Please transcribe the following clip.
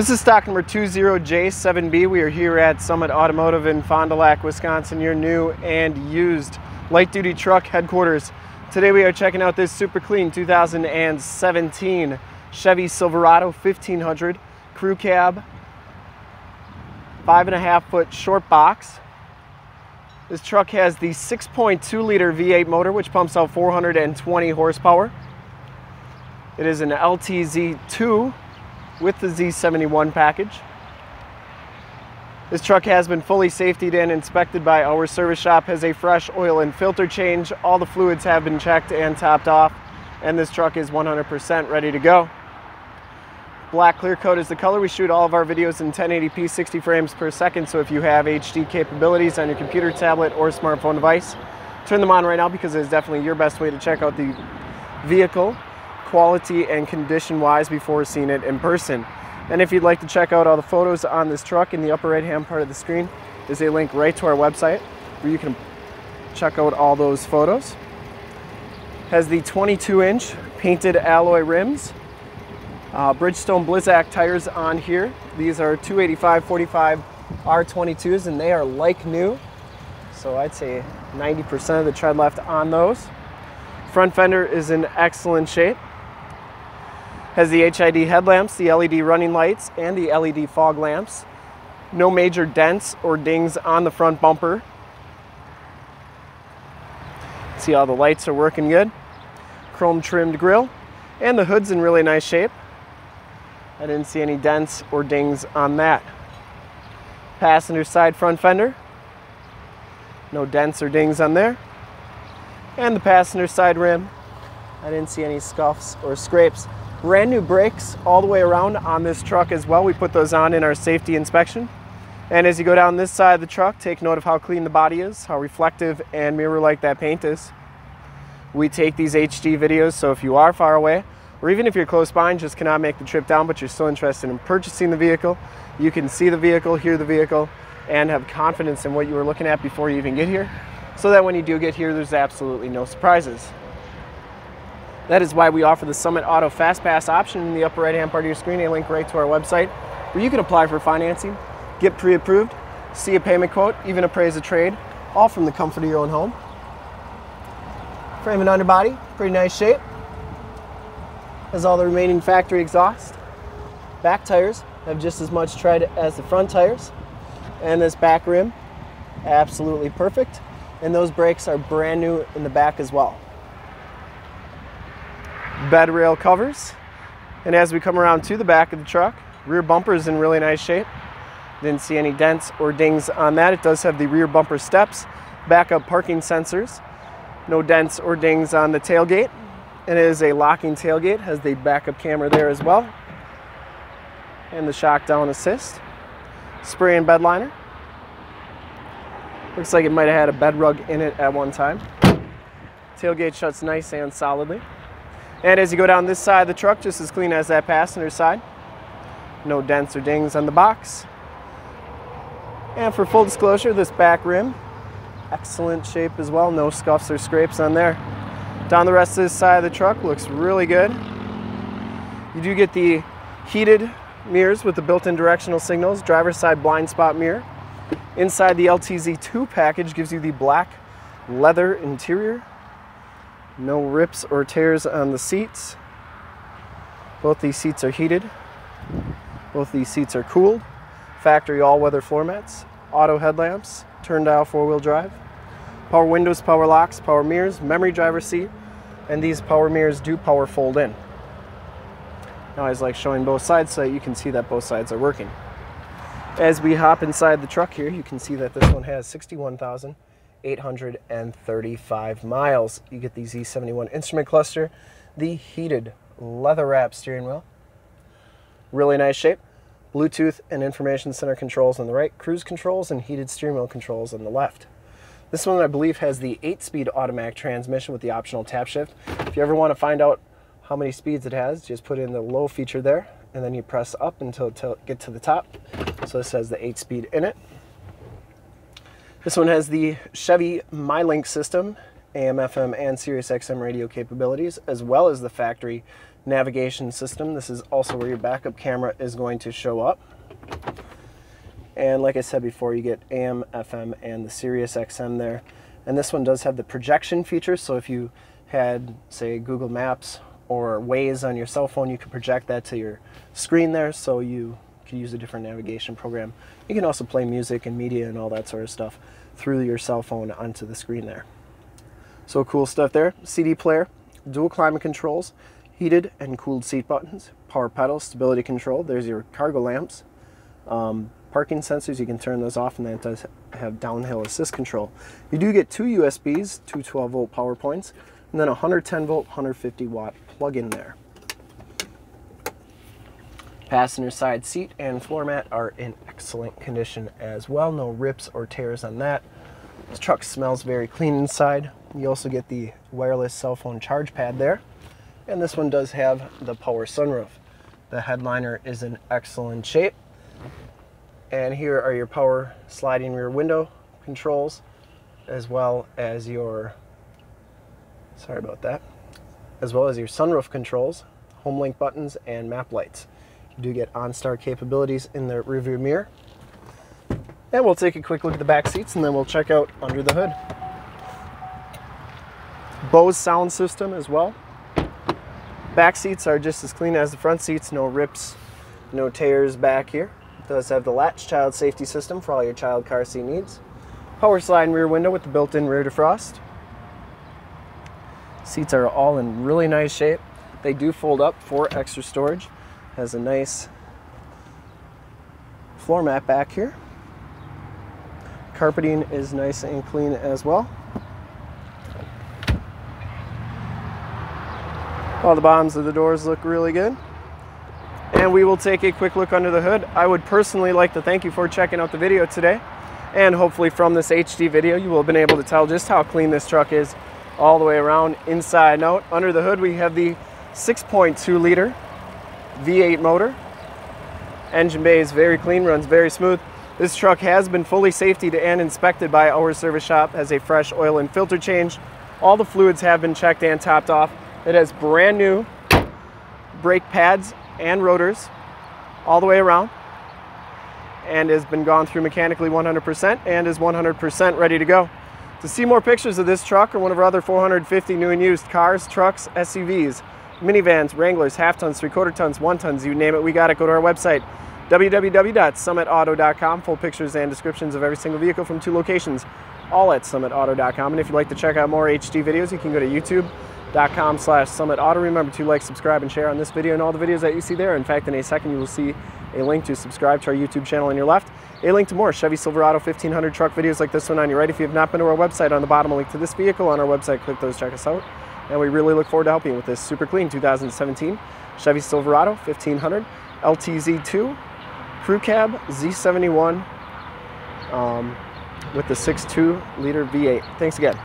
This is stock number 20J7B. We are here at Summit Automotive in Fond du Lac, Wisconsin, your new and used light duty truck headquarters. Today we are checking out this super clean 2017 Chevy Silverado 1500 crew cab, five and a half foot short box. This truck has the 6.2 liter V8 motor, which pumps out 420 horsepower. It is an LTZ2 with the Z71 package. This truck has been fully safetied and inspected by our service shop, has a fresh oil and filter change. All the fluids have been checked and topped off, and this truck is 100% ready to go. Black clear coat is the color. We shoot all of our videos in 1080p 60 frames per second, so if you have HD capabilities on your computer, tablet, or smartphone device, turn them on right now because it is definitely your best way to check out the vehicle quality and condition wise before seeing it in person. And if you'd like to check out all the photos on this truck in the upper right hand part of the screen is a link right to our website where you can check out all those photos. Has the 22 inch painted alloy rims, uh, Bridgestone Blizzak tires on here. These are 285 45 R22s and they are like new. So I'd say 90% of the tread left on those. Front fender is in excellent shape. Has the HID headlamps, the LED running lights, and the LED fog lamps. No major dents or dings on the front bumper. See all the lights are working good. Chrome trimmed grille. And the hood's in really nice shape. I didn't see any dents or dings on that. Passenger side front fender. No dents or dings on there. And the passenger side rim. I didn't see any scuffs or scrapes. Brand new brakes all the way around on this truck as well. We put those on in our safety inspection. And as you go down this side of the truck, take note of how clean the body is, how reflective and mirror-like that paint is. We take these HD videos, so if you are far away, or even if you're close by and just cannot make the trip down, but you're still interested in purchasing the vehicle, you can see the vehicle, hear the vehicle, and have confidence in what you were looking at before you even get here, so that when you do get here, there's absolutely no surprises. That is why we offer the Summit Auto Fast Pass option in the upper right hand part of your screen, a link right to our website, where you can apply for financing, get pre approved, see a payment quote, even appraise a trade, all from the comfort of your own home. Frame and underbody, pretty nice shape. Has all the remaining factory exhaust. Back tires have just as much tread as the front tires. And this back rim, absolutely perfect. And those brakes are brand new in the back as well bed rail covers. And as we come around to the back of the truck, rear bumper is in really nice shape. Didn't see any dents or dings on that. It does have the rear bumper steps, backup parking sensors, no dents or dings on the tailgate. And it is a locking tailgate, has the backup camera there as well. And the shock down assist. Spray and bed liner. Looks like it might have had a bed rug in it at one time. Tailgate shuts nice and solidly. And as you go down this side of the truck, just as clean as that passenger side. No dents or dings on the box. And for full disclosure, this back rim, excellent shape as well. No scuffs or scrapes on there. Down the rest of this side of the truck looks really good. You do get the heated mirrors with the built-in directional signals, driver's side blind spot mirror. Inside the LTZ2 package gives you the black leather interior no rips or tears on the seats. Both these seats are heated. Both these seats are cooled. Factory all-weather floor mats, auto headlamps, turn dial four-wheel drive, power windows, power locks, power mirrors, memory driver seat, and these power mirrors do power fold in. Now I like showing both sides so that you can see that both sides are working. As we hop inside the truck here, you can see that this one has 61,000 835 miles. You get the Z71 instrument cluster, the heated leather wrap steering wheel. Really nice shape. Bluetooth and information center controls on the right, cruise controls and heated steering wheel controls on the left. This one I believe has the 8-speed automatic transmission with the optional tap shift. If you ever want to find out how many speeds it has, just put in the low feature there and then you press up until it get to the top. So this has the 8-speed in it. This one has the Chevy MyLink system, AM, FM, and Sirius XM radio capabilities, as well as the factory navigation system. This is also where your backup camera is going to show up. And like I said before, you get AM, FM, and the Sirius XM there. And this one does have the projection feature, so if you had, say, Google Maps or Waze on your cell phone, you could project that to your screen there so you use a different navigation program. You can also play music and media and all that sort of stuff through your cell phone onto the screen there. So cool stuff there. CD player, dual climate controls, heated and cooled seat buttons, power pedals, stability control. There's your cargo lamps. Um, parking sensors, you can turn those off and that does have downhill assist control. You do get two USBs, two 12 volt power points, and then a 110 volt, 150 watt plug in there. Passenger side seat and floor mat are in excellent condition as well. No rips or tears on that. This truck smells very clean inside. You also get the wireless cell phone charge pad there. And this one does have the power sunroof. The headliner is in excellent shape. And here are your power sliding rear window controls, as well as your, sorry about that, as well as your sunroof controls, home link buttons, and map lights. Do get OnStar capabilities in the rearview mirror. And we'll take a quick look at the back seats and then we'll check out under the hood. Bose sound system as well. Back seats are just as clean as the front seats, no rips, no tears back here does have the latch child safety system for all your child car seat needs. Power slide rear window with the built-in rear defrost. Seats are all in really nice shape. They do fold up for extra storage. Has a nice floor mat back here. Carpeting is nice and clean as well. All the bottoms of the doors look really good and we will take a quick look under the hood. I would personally like to thank you for checking out the video today. And hopefully from this HD video, you will have been able to tell just how clean this truck is all the way around, inside and out. Under the hood, we have the 6.2 liter V8 motor. Engine bay is very clean, runs very smooth. This truck has been fully safetied and inspected by our service shop, has a fresh oil and filter change. All the fluids have been checked and topped off. It has brand new brake pads and rotors all the way around and has been gone through mechanically 100% and is 100% ready to go. To see more pictures of this truck or one of our other 450 new and used cars, trucks, SUVs, minivans, Wranglers, half tons, three quarter tons, one tons, you name it, we got it. Go to our website, www.summitauto.com. Full pictures and descriptions of every single vehicle from two locations, all at summitauto.com. And if you'd like to check out more HD videos, you can go to YouTube com slash summit auto. Remember to like, subscribe, and share on this video and all the videos that you see there. In fact, in a second, you will see a link to subscribe to our YouTube channel on your left, a link to more Chevy Silverado 1500 truck videos like this one on your right. If you have not been to our website, on the bottom, a link to this vehicle on our website. Click those, check us out. And we really look forward to helping you with this super clean 2017 Chevy Silverado 1500 LTZ2 Crew Cab Z71 um, with the 6.2 liter V8. Thanks again.